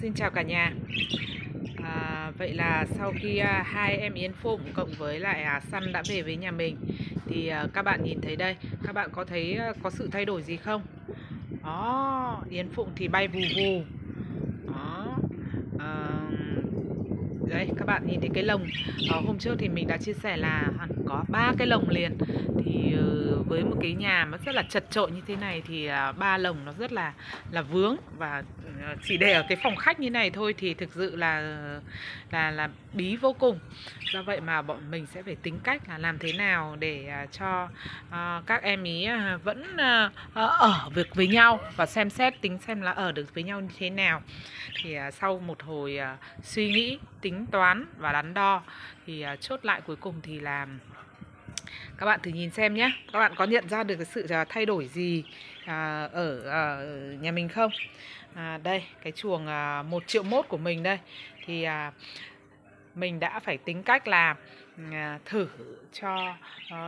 xin chào cả nhà. À, Vậy là sau khi à, hai em Yến Phụng cộng với lại à, Săn đã về với nhà mình Thì à, các bạn nhìn thấy đây Các bạn có thấy à, có sự thay đổi gì không? Đó, Yến Phụng thì bay vù vù. Đó à, Đấy, các bạn nhìn thấy cái lồng. À, Hôm trước thì mình đã chia sẻ là có ba cái lồng liền. Thì ờ, với một cái nhà mà rất là chật trội như thế này Thì à, ba lồng nó rất là là vướng Và ờ, chỉ để ở cái phòng khách như này thôi thì thực sự là là là bí vô cùng. Do vậy mà bọn mình sẽ phải tính cách là làm thế nào để à, cho ờ, các em ý à, vẫn ở việc với nhau và xem xét tính xem là ở được với nhau như thế nào. Thì sau một hồi suy nghĩ, tính toán và đắn đo thì chốt lại cuối cùng thì là các bạn thử nhìn xem nhé các bạn có nhận ra được cái sự à, thay đổi gì à, ở à, nhà mình không? À, đây cái chuồng à, 1 triệu mốt của mình đây. Thì à, mình đã phải tính cách là thử cho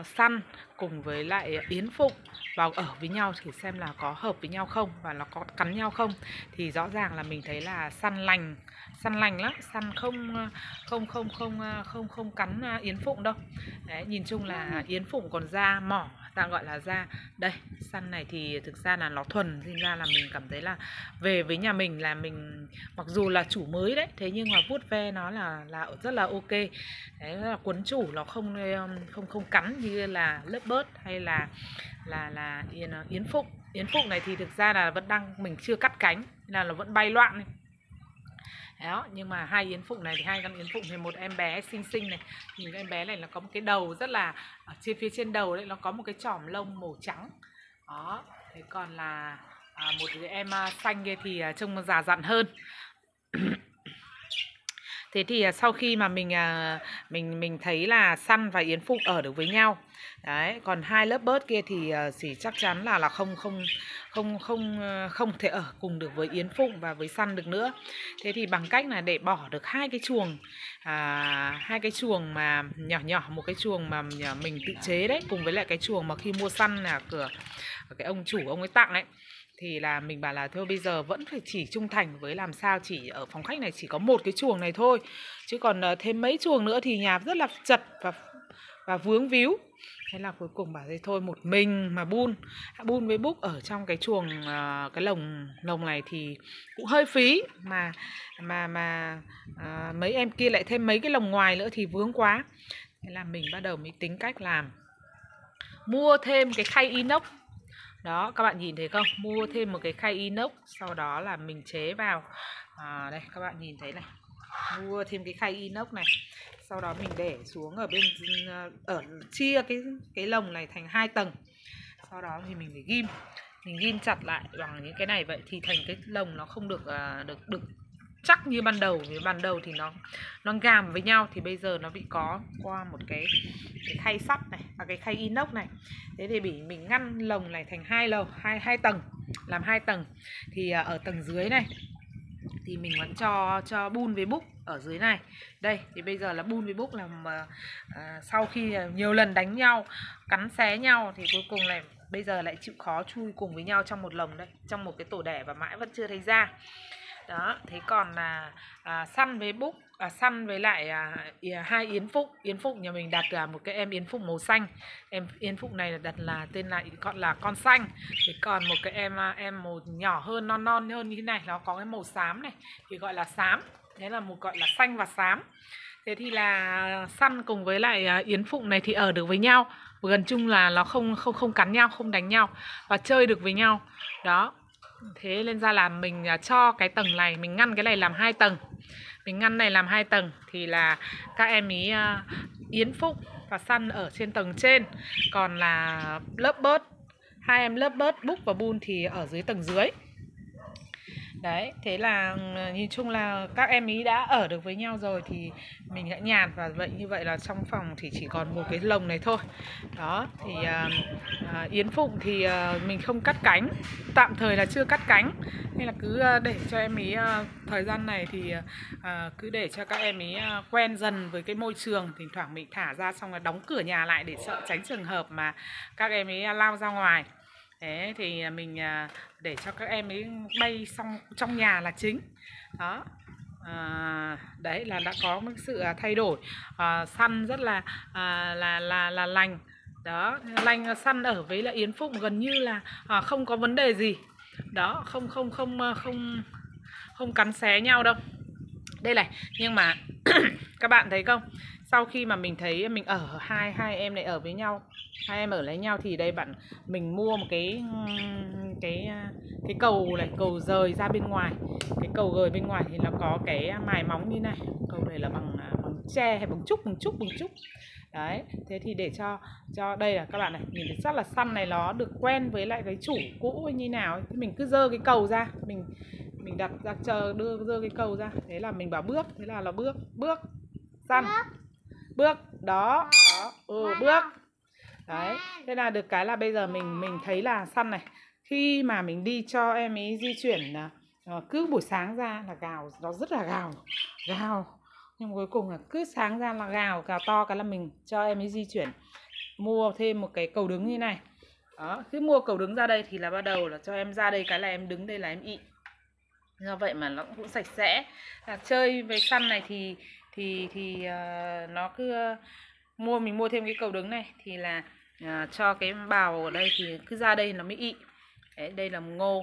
uh, săn cùng với lại yến phụng vào ở với nhau thử xem là có hợp với nhau không và nó có cắn nhau không. Thì rõ ràng là mình thấy là săn lành săn lành lắm săn không ờ, không không không ờ, không không cắn ờ, yến phụng đâu. Đấy nhìn chung là yến phụng còn da mỏ ta gọi là da. Đây, săn này thì thực ra là nó thuần sinh ra là mình cảm thấy là về với nhà mình là mình, mặc dù là chủ mới đấy, thế nhưng mà vuốt ve nó là là rất là ok. Đấy là cuốn chủ, nó không um, không không cắn như là lớp bớt hay là là là uh, yến yến phụng yến phụng này thì thực ra là vẫn đang, mình chưa cắt cánh, nên là nó vẫn bay loạn này đó nhưng mà hai yến phụng này thì hai con yến phụng thì một em bé xinh xinh này nhìn em bé này là có một cái đầu rất là ở trên phía trên đầu đấy nó có một cái chỏm lông màu trắng. Đó thế còn là à, một cái em à, xanh kia thì à, trông già dặn hơn. thế thì à, sau khi mà mình à, mình mình thấy là săn và yến phụng ở được với nhau đấy còn hai lớp bớt kia thì à, chỉ chắc chắn là là không không không không ờ, không thể ở cùng được với yến phụng và với săn được nữa. Thế thì bằng cách là để bỏ được hai cái chuồng à, hai cái chuồng mà nhỏ nhỏ một cái chuồng mà mình tự chế đấy cùng với lại cái chuồng mà khi mua săn là cửa cái ông chủ ông ấy tặng đấy thì là mình bảo là thôi bây giờ vẫn phải chỉ trung thành với làm sao chỉ ở phòng khách này chỉ có một cái chuồng này thôi. Chứ còn ờ, thêm mấy chuồng nữa thì nhà rất là chật và và vướng víu. Thế là cuối cùng bảo thế thôi một mình mà bun. Bun với búc ở trong cái chuồng ờ, cái lồng lồng này thì cũng hơi phí. Mà mà mà à, mấy em kia lại thêm mấy cái lồng ngoài nữa thì vướng quá. Thế là mình bắt đầu mới tính cách làm. Mua thêm cái khay inox đó các bạn nhìn thấy không? Mua thêm một cái khay inox sau đó là mình chế vào. À, đây các bạn nhìn thấy này. Mua thêm cái khay inox này. Sau đó mình để xuống ở bên ờ, ở chia cái cái lồng này thành hai tầng. Sau đó thì mình phải ghim. Mình ghim chặt lại bằng những cái này vậy thì thành cái lồng nó không được ờ, được được chắc như ban đầu vì ban đầu thì nó nó gàm với nhau thì bây giờ nó bị có qua một cái cái khay sắt này và cái khay inox này. Thế thì bị mình ngăn lồng này thành hai lồng hai hai tầng làm hai tầng. Thì à, ở tầng dưới này thì mình vẫn cho cho bun với búc ở dưới này. Đây thì bây giờ là bun với búc là mà, à, sau khi nhiều lần đánh nhau cắn xé nhau thì cuối cùng này bây giờ lại chịu khó chui cùng với nhau trong một lồng đây trong một cái tổ đẻ và mãi vẫn chưa thấy ra đó thế còn là à, săn với búc à, săn với lại à, à, hai yến phúc. Yến phúc nhà mình đặt là một cái em yến phúc màu xanh. Em yến phúc này là đặt là tên là gọi là con xanh. Thế còn một cái em à, em màu nhỏ hơn non non hơn như thế này nó có cái màu xám này thì gọi là xám. Thế là một gọi là xanh và xám. Thế thì là săn cùng với lại à, yến phụng này thì ở được với nhau. Gần chung là nó không không không cắn nhau không đánh nhau và chơi được với nhau. Đó thế nên ra là mình à, cho cái tầng này mình ngăn cái này làm hai tầng. Mình ngăn này làm hai tầng thì là các em ý uh, yến phúc và săn ở trên tầng trên. Còn là lớp bớt hai em lớp bớt búc và bun thì ở dưới tầng dưới đấy thế là ừ, nhìn chung là các em ý đã ở được với nhau rồi thì mình đã nhàn và vậy như vậy là trong phòng thì chỉ còn một cái lồng này thôi. Đó thì à, à, yến phụng thì à, mình không cắt cánh tạm thời là chưa cắt cánh. Nên là cứ để cho em ý à, thời gian này thì à, cứ để cho các em ý à, quen dần với cái môi trường. Thỉnh thoảng mình thả ra xong là đóng cửa nhà lại để sợ tránh trường hợp mà các em ý lao ra ngoài thế thì à, mình à, để cho các em ấy bay xong trong nhà là chính. Đó. À, đấy là đã có một sự à, thay đổi. À, săn rất là à, là là là lành. Đó lành săn ở với là yến phụng gần như là à, không có vấn đề gì. Đó không không không không không cắn xé nhau đâu. Đây này nhưng mà các bạn thấy không? Sau khi mà mình thấy mình ở hai hai em này ở với nhau, hai em ở lấy nhau thì đây bạn, mình mua một cái cái à, cái cầu này, cầu rời ra bên ngoài. Cái cầu rời bên ngoài thì nó có cái mài móng như này. Cầu này là bằng à, bằng tre hay bằng trúc bằng trúc bằng trúc. Đấy, thế thì để cho cho đây là các bạn này, nhìn thấy rất là săn này nó được quen với lại cái chủ cũ như nào ấy. Thì mình cứ dơ cái cầu ra, mình mình đặt ra chờ đưa, dơ cái cầu ra. Thế là mình bảo bước, thế là nó bước bước, săn bước đó. Đó ừ bước. đấy thế là được cái là bây giờ mình mình thấy là săn này. Khi mà mình đi cho em ấy di chuyển là ờ, cứ buổi sáng ra là gào nó rất là gào gào. Nhưng cuối cùng là cứ sáng ra là gào gào to cái là mình cho em ấy di chuyển mua thêm một cái cầu đứng như này. Đó cứ mua cầu đứng ra đây thì là bắt đầu là cho em ra đây cái là em đứng đây là em ị do vậy mà nó cũng sạch sẽ. À, chơi với săn này thì thì thì uh, nó cứ uh, mua mình mua thêm cái cầu đứng này thì là uh, cho cái bào ở đây thì cứ ra đây nó mới ị. Đấy đây là ngô.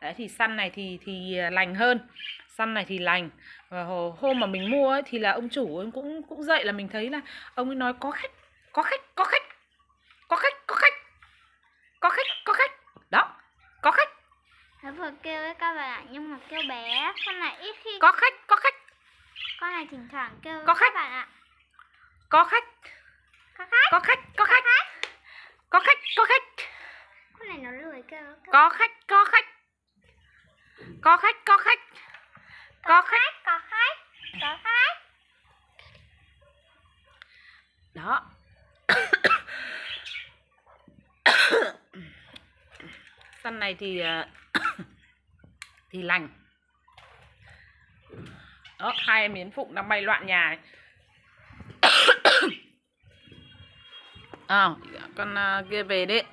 Đấy thì săn này thì thì lành hơn. Săn này thì lành. Và hôm mà mình mua ấy, thì là ông chủ cũng cũng dậy là mình thấy là ông ấy nói có khách có khách có khách có khách có khách có khách có khách. Đó có khách. Nó vừa kêu với các bạn nhưng mà kêu bé Con này ít khi có khách có khách Con này thỉnh thoảng kêu Có các khách. bạn ạ. Có khách. Có khách. Có khách có khách. có khách có khách. Con này nó lười kêu kêu. Có khách có khách. Có khách có khách. Có khách. Có khách Có khách. Đó. Săn này thì ờ, thì lành đó hai em yến phụng đang bay loạn nhà ấy. à, con uh, kia về đấy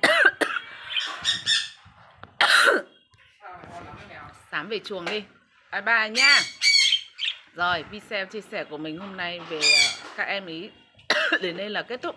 sám về chuồng đi. Bye bye nha. Rồi video chia sẻ của mình hôm nay về à, các em ý. Đến đây là kết thúc.